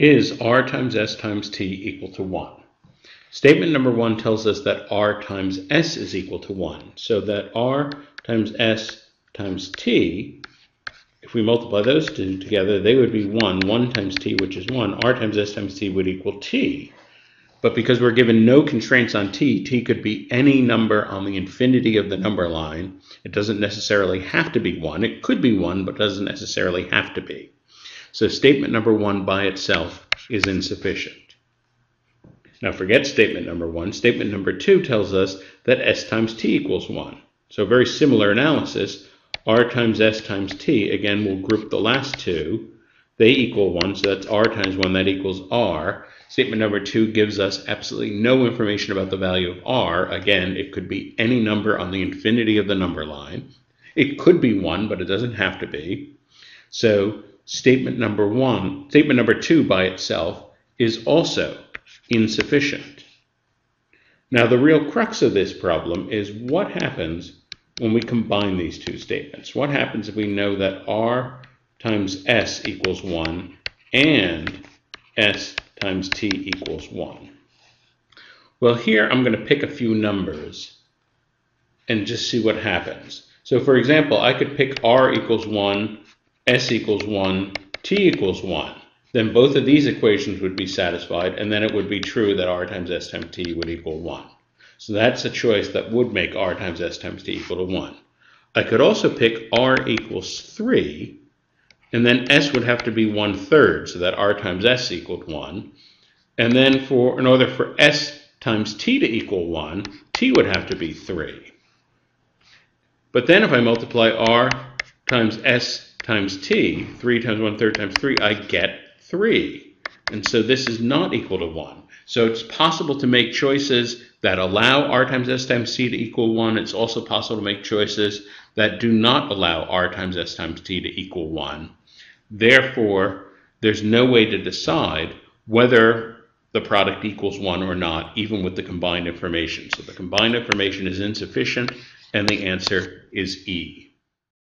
Is r times s times t equal to 1? Statement number 1 tells us that r times s is equal to 1. So that r times s times t, if we multiply those two together, they would be 1. 1 times t, which is 1. r times s times t would equal t. But because we're given no constraints on t, t could be any number on the infinity of the number line. It doesn't necessarily have to be 1. It could be 1, but doesn't necessarily have to be. So statement number one by itself is insufficient. Now forget statement number one. Statement number two tells us that s times t equals 1. So very similar analysis. r times s times t, again, we'll group the last two. They equal 1, so that's r times 1, that equals r. Statement number 2 gives us absolutely no information about the value of r. Again, it could be any number on the infinity of the number line. It could be 1, but it doesn't have to be. So statement number one, statement number two by itself is also insufficient. Now the real crux of this problem is what happens when we combine these two statements. What happens if we know that r times s equals 1 and s times t equals 1? Well, here I'm going to pick a few numbers and just see what happens. So for example, I could pick r equals 1 s equals 1, t equals 1, then both of these equations would be satisfied, and then it would be true that r times s times t would equal 1. So that's a choice that would make r times s times t equal to 1. I could also pick r equals 3, and then s would have to be 1 third, so that r times s equaled 1. And then for in order for s times t to equal 1, t would have to be 3. But then if I multiply r times s times t, 3 times 1 third times 3, I get 3. And so this is not equal to 1. So it's possible to make choices that allow r times s times t to equal 1. It's also possible to make choices that do not allow r times s times t to equal 1. Therefore, there's no way to decide whether the product equals 1 or not, even with the combined information. So the combined information is insufficient, and the answer is E.